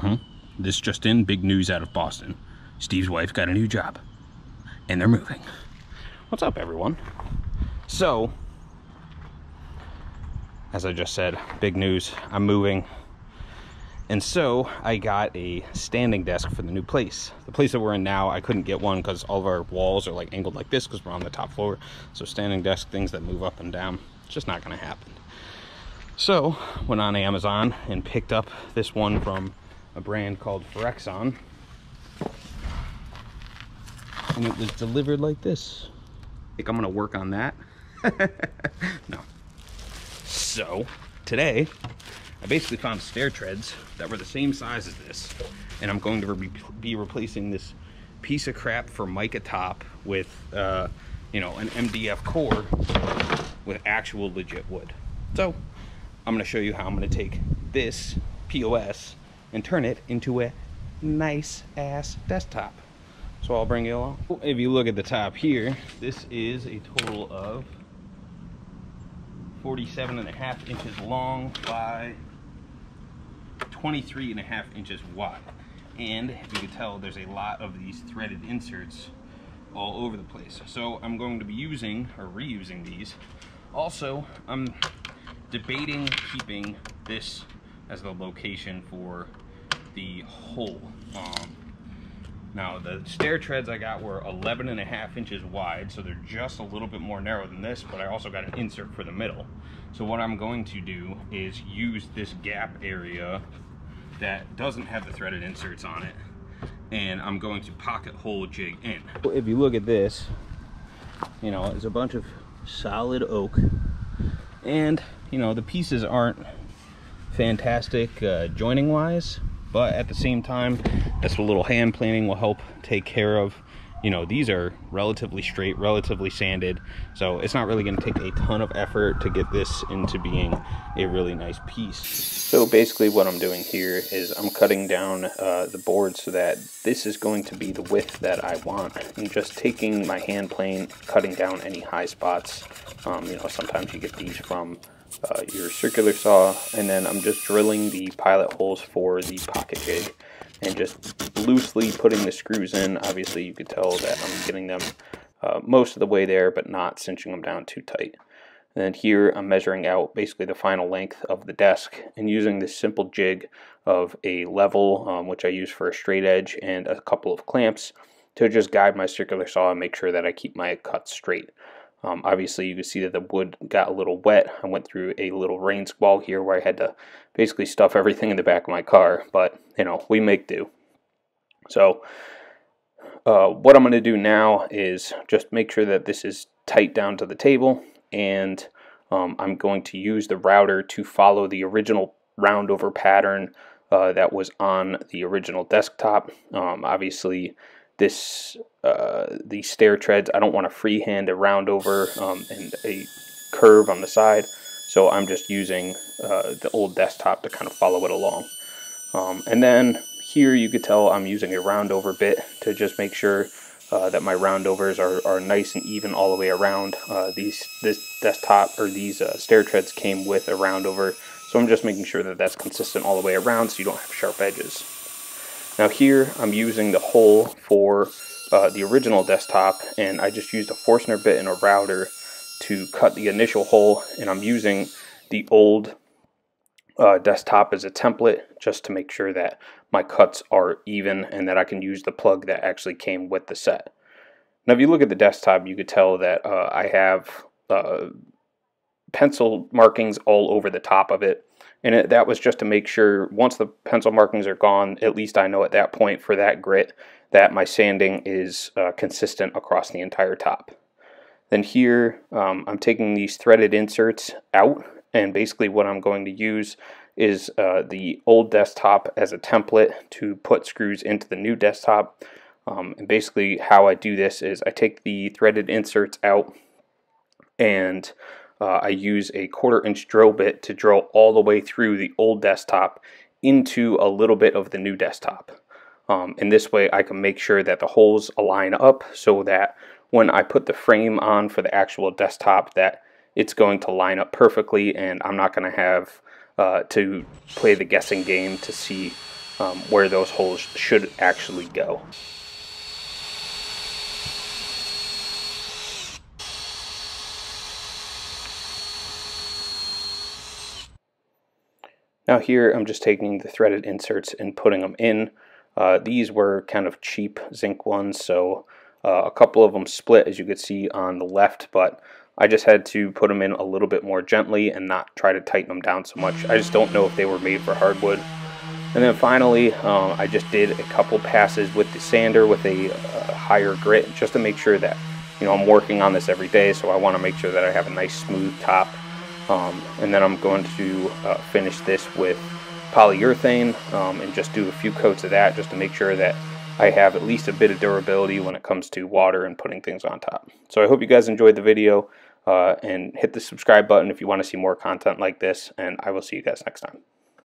Mm-hmm. This just in, big news out of Boston. Steve's wife got a new job. And they're moving. What's up, everyone? So, as I just said, big news. I'm moving. And so I got a standing desk for the new place. The place that we're in now, I couldn't get one because all of our walls are like angled like this because we're on the top floor. So standing desk, things that move up and down, it's just not going to happen. So went on Amazon and picked up this one from a brand called Phyrexon. And it was delivered like this. I think I'm to work on that. no. So today I basically found stair treads that were the same size as this, and I'm going to re be replacing this piece of crap Formica top with, uh, you know, an MDF core with actual legit wood. So I'm to show you how I'm to take this POS and turn it into a nice ass desktop. So I'll bring you along. If you look at the top here, this is a total of 47 and a half inches long by 23 and a half inches wide. And if you can tell, there's a lot of these threaded inserts all over the place. So I'm going to be using or reusing these. Also, I'm debating keeping this as the location for the hole. Um, now the stair treads I got were 11 and a half inches wide, so they're just a little bit more narrow than this, but I also got an insert for the middle. So what I'm going to do is use this gap area that doesn't have the threaded inserts on it, and I'm going to pocket hole jig in. If you look at this, you know, it's a bunch of solid oak, and you know, the pieces aren't fantastic uh, joining wise, but at the same time a little hand planing will help take care of you know these are relatively straight relatively sanded so it's not really going to take a ton of effort to get this into being a really nice piece. So basically what i'm doing here is i'm cutting down uh, the board so that this is going to be the width that i want. I'm just taking my hand plane cutting down any high spots. Um, you know sometimes you get these from uh, your circular saw and then I'm just drilling the pilot holes for the pocket jig and just loosely putting the screws in. Obviously you could tell that I'm getting them uh, most of the way there but not cinching them down too tight. And then here I'm measuring out basically the final length of the desk and using this simple jig of a level um, which I use for a straight edge and a couple of clamps to just guide my circular saw and make sure that I keep my cuts straight. Um, obviously, you can see that the wood got a little wet. I went through a little rain squall here where I had to basically stuff everything in the back of my car, but you know, we make do. So, uh, what I'm going to do now is just make sure that this is tight down to the table, and um, I'm going to use the router to follow the original roundover pattern uh, that was on the original desktop. Um, obviously, this uh, these stair treads. I don't want to freehand a round over um, and a curve on the side, so I'm just using uh, the old desktop to kind of follow it along. Um, and then here you could tell I'm using a round over bit to just make sure uh, that my roundovers are, are nice and even all the way around. Uh, these this desktop or these uh, stair treads came with a roundover, so I'm just making sure that that's consistent all the way around so you don't have sharp edges. Now here I'm using the hole for uh, the original desktop and I just used a Forstner bit and a router to cut the initial hole and I'm using the old uh, desktop as a template just to make sure that my cuts are even and that I can use the plug that actually came with the set. Now if you look at the desktop you could tell that uh, I have uh, pencil markings all over the top of it and it, that was just to make sure once the pencil markings are gone, at least I know at that point for that grit that my sanding is uh, consistent across the entire top. Then here, um, I'm taking these threaded inserts out, and basically what I'm going to use is uh, the old desktop as a template to put screws into the new desktop. Um, and basically how I do this is I take the threaded inserts out and uh, I use a quarter inch drill bit to drill all the way through the old desktop into a little bit of the new desktop. Um, and this way I can make sure that the holes align up so that when I put the frame on for the actual desktop that it's going to line up perfectly and I'm not going to have uh, to play the guessing game to see um, where those holes should actually go. Now here I'm just taking the threaded inserts and putting them in. Uh, these were kind of cheap zinc ones, so uh, a couple of them split as you could see on the left, but I just had to put them in a little bit more gently and not try to tighten them down so much. I just don't know if they were made for hardwood. And then finally, um, I just did a couple passes with the sander with a uh, higher grit just to make sure that, you know, I'm working on this every day, so I want to make sure that I have a nice smooth top. Um, and then I'm going to uh, finish this with polyurethane um, and just do a few coats of that just to make sure that I have at least a bit of durability when it comes to water and putting things on top. So I hope you guys enjoyed the video uh, and hit the subscribe button if you want to see more content like this and I will see you guys next time.